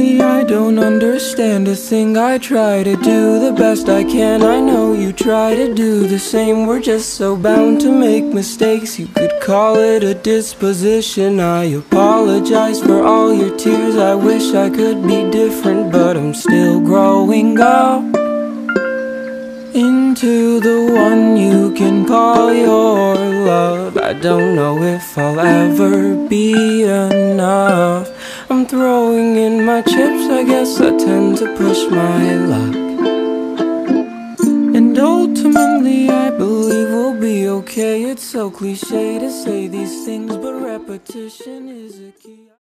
I don't understand a thing. I try to do the best I can. I know you try to do the same. We're just so bound to make mistakes. You could call it a disposition. I apologize for all your tears. I wish I could be different But I'm still growing up Into the one you can call your love. I don't know if I'll ever be throwing in my chips, I guess I tend to push my luck. And ultimately, I believe we'll be okay. It's so cliche to say these things, but repetition is a key.